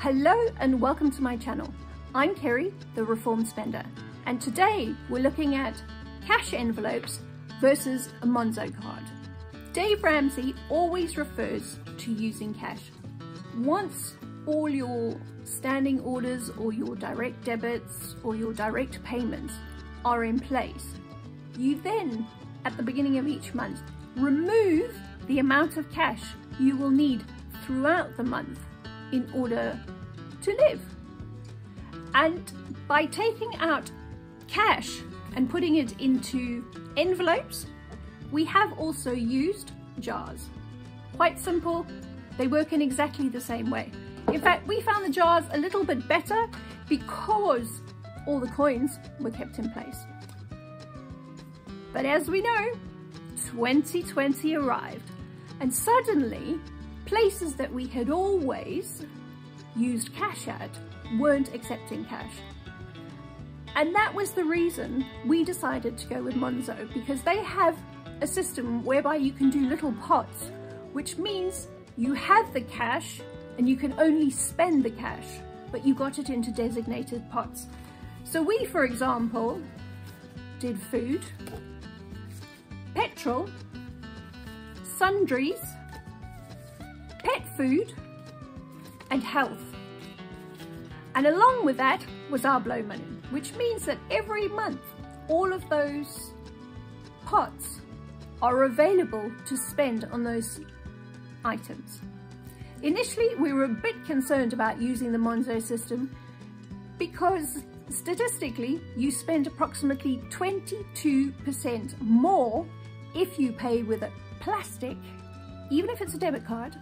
Hello and welcome to my channel. I'm Kerry, the Reformed Spender, and today we're looking at cash envelopes versus a Monzo card. Dave Ramsey always refers to using cash. Once all your standing orders or your direct debits or your direct payments are in place, you then, at the beginning of each month, remove the amount of cash you will need throughout the month in order to live. And by taking out cash and putting it into envelopes, we have also used jars. Quite simple, they work in exactly the same way. In fact, we found the jars a little bit better because all the coins were kept in place. But as we know, 2020 arrived and suddenly places that we had always used cash at weren't accepting cash. And that was the reason we decided to go with Monzo because they have a system whereby you can do little pots, which means you have the cash and you can only spend the cash, but you got it into designated pots. So we, for example, did food, petrol, sundries, pet food and health. And along with that was our blow money, which means that every month all of those pots are available to spend on those items. Initially, we were a bit concerned about using the Monzo system because statistically, you spend approximately 22% more if you pay with a plastic, even if it's a debit card,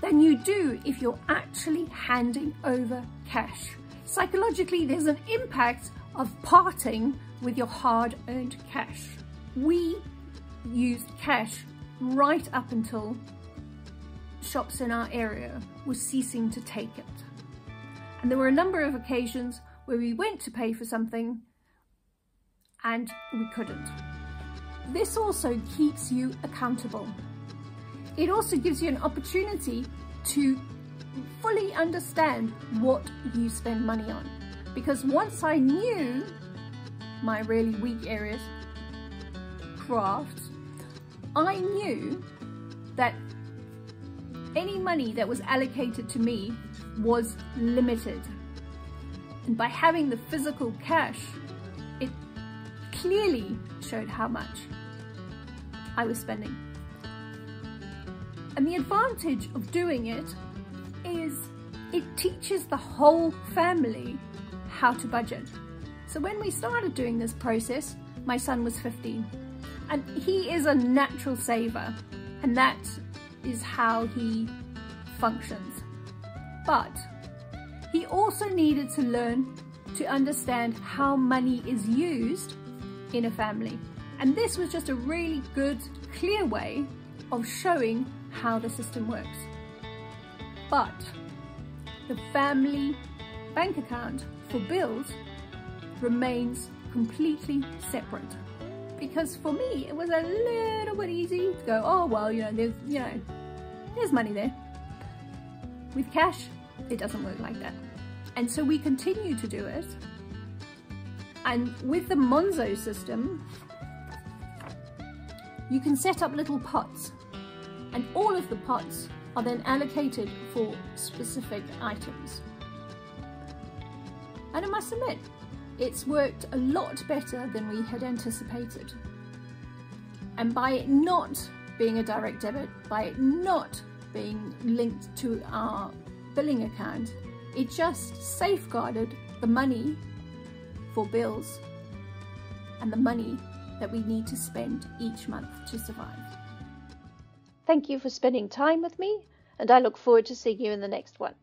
than you do if you're actually handing over cash. Psychologically, there's an impact of parting with your hard-earned cash. We used cash right up until shops in our area were ceasing to take it. And there were a number of occasions where we went to pay for something and we couldn't. This also keeps you accountable. It also gives you an opportunity to fully understand what you spend money on. Because once I knew my really weak areas, crafts, I knew that any money that was allocated to me was limited. And by having the physical cash, it clearly showed how much I was spending. And the advantage of doing it is it teaches the whole family how to budget. So when we started doing this process, my son was 15 and he is a natural saver and that is how he functions. But he also needed to learn to understand how money is used in a family. And this was just a really good, clear way of showing how the system works. But the family bank account for bills remains completely separate. Because for me, it was a little bit easy to go, oh, well, you know, there's, you know, there's money there. With cash, it doesn't work like that. And so we continue to do it. And with the Monzo system, you can set up little pots and all of the pots are then allocated for specific items. And I must admit, it's worked a lot better than we had anticipated. And by it not being a direct debit, by it not being linked to our billing account, it just safeguarded the money for bills and the money that we need to spend each month to survive. Thank you for spending time with me, and I look forward to seeing you in the next one.